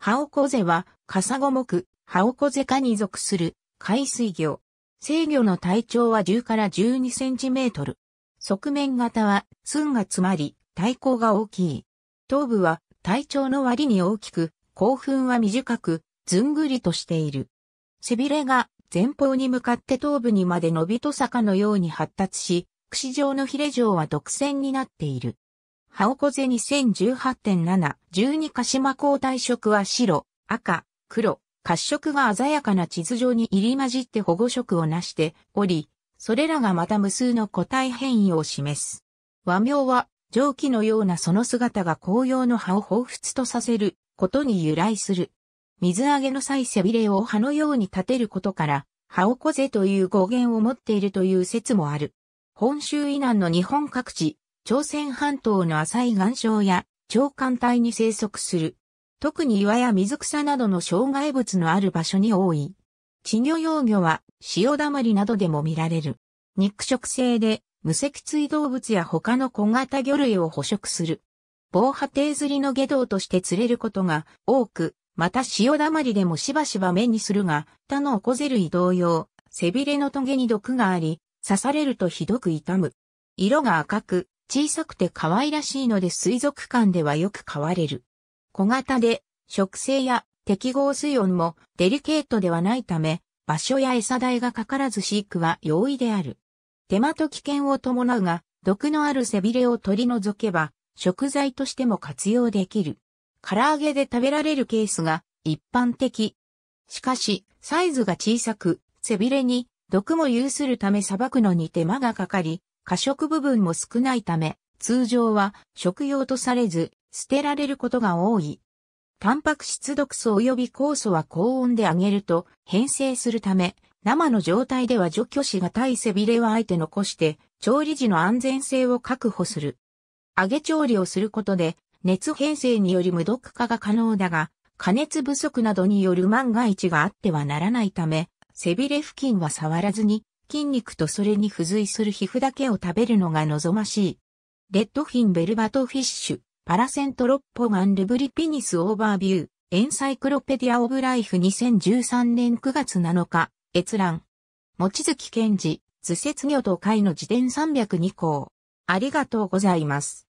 ハオコゼは、カサゴ目、ハオコゼ科に属する海水魚。制魚の体長は10から12センチメートル。側面型は寸が詰まり、体高が大きい。頭部は体長の割に大きく、興奮は短く、ずんぐりとしている。背びれが前方に向かって頭部にまで伸びと坂のように発達し、串状のヒレ状は独占になっている。ハオコゼ2018.7、12カシマ交代色は白、赤、黒、褐色が鮮やかな地図上に入り混じって保護色をなしており、それらがまた無数の個体変異を示す。和名は、蒸気のようなその姿が紅葉の葉を彷彿とさせることに由来する。水揚げの際背びれを葉のように立てることから、葉をこぜという語源を持っているという説もある。本州以南の日本各地、朝鮮半島の浅い岩礁や長官帯に生息する。特に岩や水草などの障害物のある場所に多い。稚魚幼魚は潮だまりなどでも見られる。肉食性で無脊椎動物や他の小型魚類を捕食する。防波堤釣りの下道として釣れることが多く、また潮だまりでもしばしば目にするが、他のオコゼ類同様、背びれのトゲに毒があり、刺されるとひどく痛む。色が赤く、小さくて可愛らしいので水族館ではよく飼われる。小型で食性や適合水温もデリケートではないため、場所や餌代がかからず飼育は容易である。手間と危険を伴うが、毒のある背びれを取り除けば、食材としても活用できる。唐揚げで食べられるケースが一般的。しかし、サイズが小さく、背びれに毒も有するため裁くのに手間がかかり、過食部分も少ないため、通常は食用とされず、捨てられることが多い。タンパク質毒素及び酵素は高温で揚げると変性するため、生の状態では除去しがたい背びれはあえて残して、調理時の安全性を確保する。揚げ調理をすることで、熱変性により無毒化が可能だが、加熱不足などによる万が一があってはならないため、背びれ付近は触らずに、筋肉とそれに付随する皮膚だけを食べるのが望ましい。レッドフィンベルバトフィッシュ、パラセントロッポガンルブリピニスオーバービュー、エンサイクロペディアオブライフ2013年9月7日、閲覧。望月健治、図説魚と会の辞典302項。ありがとうございます。